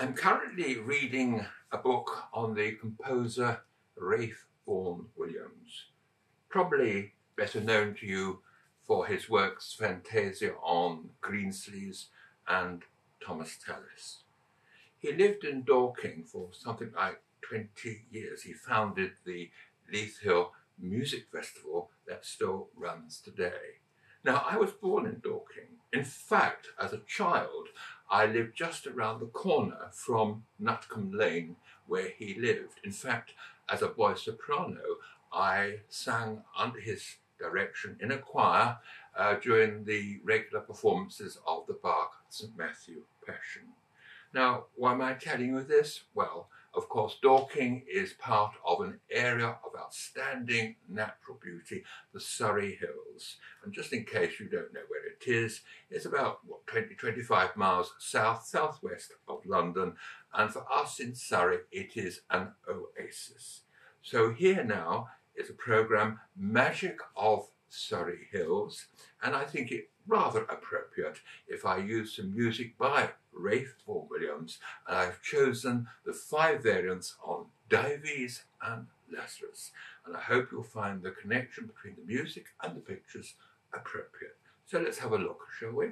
I'm currently reading a book on the composer Ralph Vaughan Williams, probably better known to you for his works Fantasia on Greensleeves and Thomas Tallis. He lived in Dorking for something like 20 years. He founded the Leith Hill Music Festival that still runs today. Now, I was born in Dorking. In fact, as a child, I lived just around the corner from Nutcombe Lane, where he lived. In fact, as a boy soprano, I sang under his direction in a choir uh, during the regular performances of the Bach St. Matthew Passion. Now, why am I telling you this? Well, of course, Dorking is part of an area of outstanding natural beauty, the Surrey Hills. And just in case you don't know where it is, it's about what, 20, 25 miles south, southwest of London. And for us in Surrey, it is an oasis. So here now is a program, Magic of Surrey Hills, and I think it rather appropriate if I use some music by Ralph Vaughan Williams, and I've chosen the five variants on Dives and Lazarus, and I hope you'll find the connection between the music and the pictures appropriate. So let's have a look, shall we?